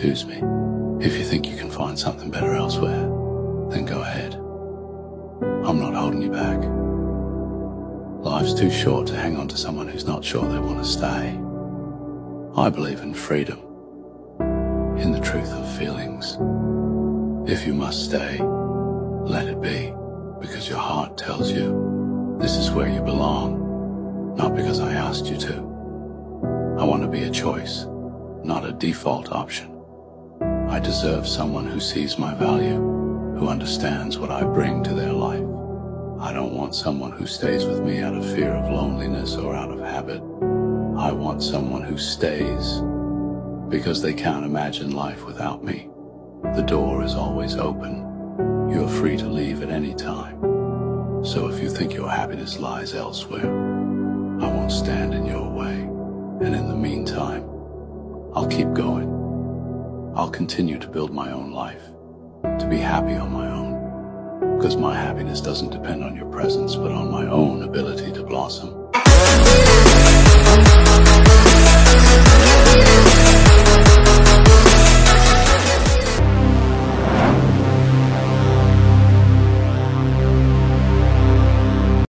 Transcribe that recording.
choose me. If you think you can find something better elsewhere, then go ahead. I'm not holding you back. Life's too short to hang on to someone who's not sure they want to stay. I believe in freedom, in the truth of feelings. If you must stay, let it be, because your heart tells you this is where you belong, not because I asked you to. I want to be a choice, not a default option. I deserve someone who sees my value, who understands what I bring to their life. I don't want someone who stays with me out of fear of loneliness or out of habit. I want someone who stays because they can't imagine life without me. The door is always open. You are free to leave at any time. So if you think your happiness lies elsewhere, I won't stand in your way. And in the meantime, I'll keep going. I'll continue to build my own life, to be happy on my own, because my happiness doesn't depend on your presence, but on my own ability to blossom.